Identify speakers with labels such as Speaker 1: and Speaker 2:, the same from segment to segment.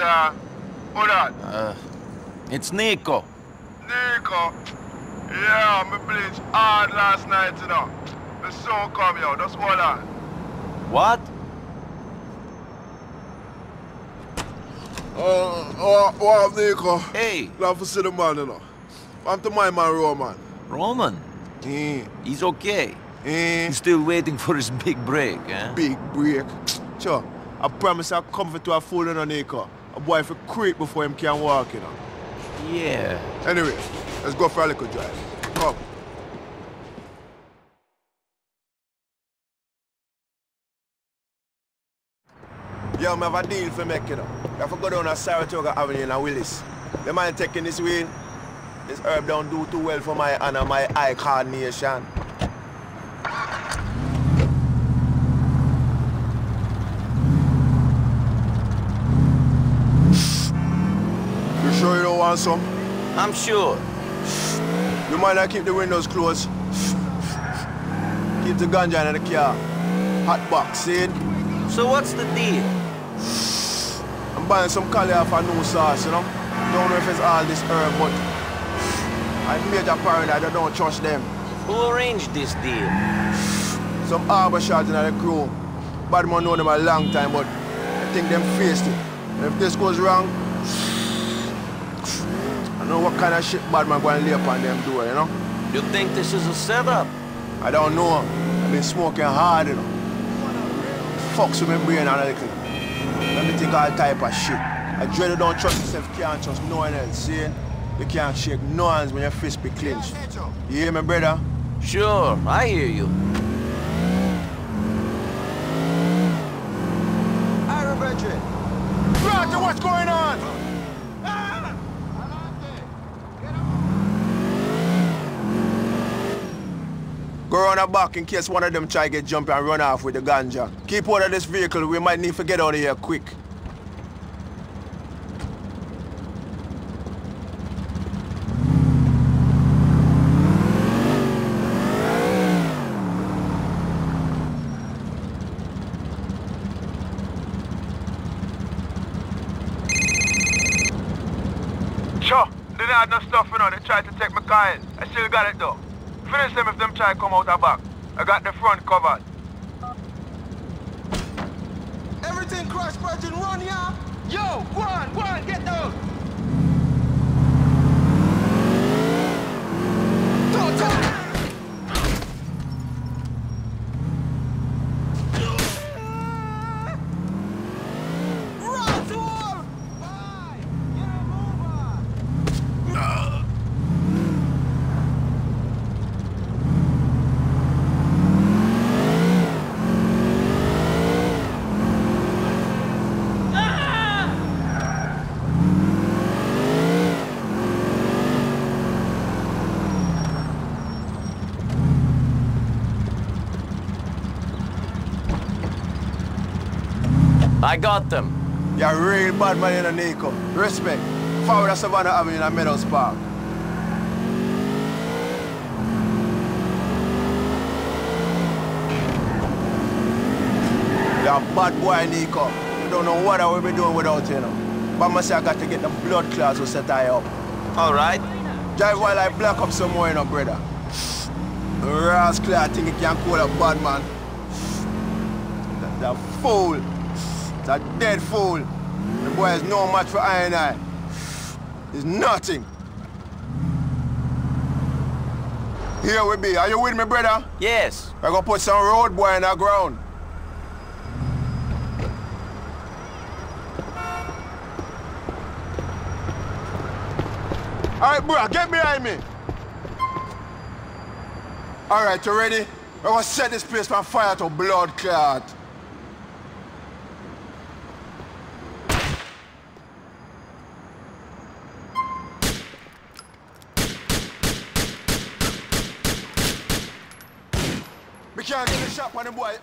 Speaker 1: uh, who that?
Speaker 2: Uh, it's Nico.
Speaker 1: Nico. Yeah, me bleach hard last night, you know. The sun come, yo. Just hold on.
Speaker 2: What?
Speaker 3: Uh, oh, oh, Nico.
Speaker 2: Hey,
Speaker 3: Glad to see the man, you know. I'm to my man, Roman.
Speaker 2: Roman.
Speaker 3: Eh,
Speaker 2: He's okay.
Speaker 3: eh,
Speaker 2: He's still waiting for his big break, eh?
Speaker 3: big break. Sure, I promise I'll come comfort to a fool in a Nico. A boy for creep before him can walk, you know.
Speaker 2: Yeah.
Speaker 3: Anyway, let's go for a little drive. Come. Yo, I have a deal for make, you know. You have to go down to Saratoga Avenue in Willis. The man taking this wheel, this herb don't do too well for my honor, my eye coordination. Want some?
Speaker 2: I'm sure.
Speaker 3: You might not keep the windows closed. Keep the ganja in the car. Hot box, see it?
Speaker 2: So what's the deal?
Speaker 3: I'm buying some collie off a new sauce, you know? Don't know if it's all this herb, but I'm major paranoid, I don't trust them.
Speaker 2: Who arranged this deal?
Speaker 3: Some harbor shots in the crew. Bad man know them a long time, but I think them faced it. And if this goes wrong, I know what kind of shit bad man going to lay upon them door, you know?
Speaker 2: You think this is a setup?
Speaker 3: I don't know. I've been smoking hard, you know. Fucks with my brain and a little. Let me think all type of shit. I dread you don't trust yourself, can't trust no one else, see? You can't shake no hands when your fist be clenched. You hear me, brother?
Speaker 2: Sure, I hear you.
Speaker 3: Iron Veteran! Roger, what's going on? Go around the back in case one of them try get jump and run off with the ganja. Keep out of this vehicle, we might need to get out of here quick.
Speaker 1: Sure. They have no stuff, you know. They tried to take my car in. I still got it, though. Finish them if them try come out the back. I got the front covered.
Speaker 3: Everything crash, Virgin, run, yeah?
Speaker 4: Yo, one, one, get down.
Speaker 3: Don't talk!
Speaker 4: Run to him! Bye! Get a move on!
Speaker 2: I got them.
Speaker 3: You're a real bad man in a Nico. Respect. Forward of Savannah Avenue in Meadows Park. You're a bad boy, Nico. You don't know what I will be doing without you, know. But I say I got to get the blood clots to set I up.
Speaker 2: All right.
Speaker 3: Drive while I black up some more, you know, brother. Rascal, I think you can call a bad man. That's a fool. It's a dead fool. The boy is no match for I and I. He's nothing. Here we be. Are you with me, brother?
Speaker 2: Yes.
Speaker 3: We're gonna put some road boy in the ground. All right, bro, get behind me. All right, you ready? We're gonna set this place on fire to blood clot. We can't get a shot on the boy.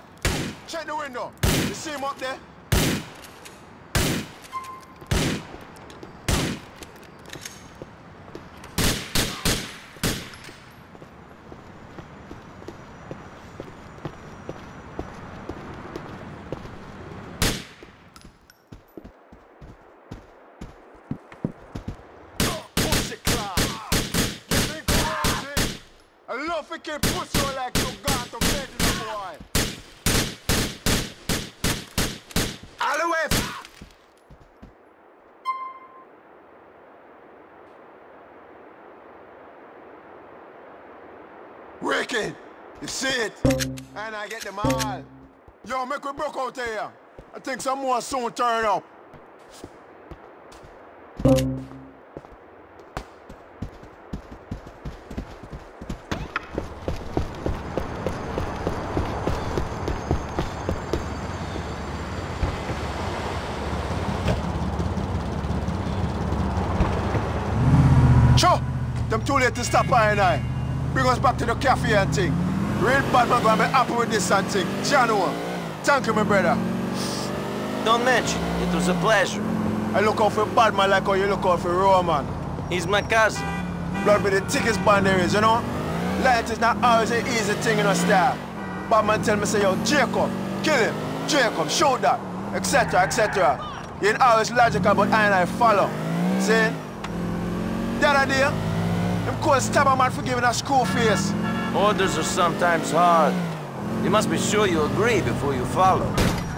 Speaker 3: Check the window. You see him up there? Fi pussy on like you to bed boy. Wicked. You see it? And I get them all. Yo, make we broke out here. I think some more soon turn up. Sure, them too late to stop I and I. Bring us back to the cafe and thing. Real bad man gonna be happy with this and thing. Jano, thank you, my brother.
Speaker 2: Don't mention. It was a pleasure.
Speaker 3: I look out for bad man like how you look out for Roman.
Speaker 2: He's my cousin.
Speaker 3: Blood be the thickest band there is, you know? Light is not always an easy thing in a style. Bad man tell me say, yo, Jacob, kill him. Jacob, shoot that, etc., etc. You ain't always logical, but I and I follow. See? Other day, them cold stab a man for giving a school face.
Speaker 2: Orders are sometimes hard. You must be sure you agree before you follow.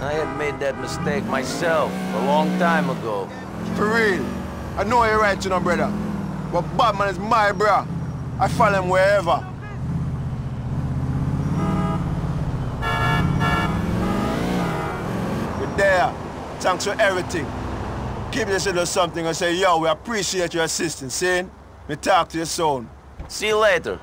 Speaker 2: I had made that mistake myself a long time ago.
Speaker 3: For real. I know you're right, you know, brother. But Badman is my bro. I follow him wherever. You're there. Thanks for everything. Keep this little something and say, yo, we appreciate your assistance, see? Me talk to you soon.
Speaker 2: See you later.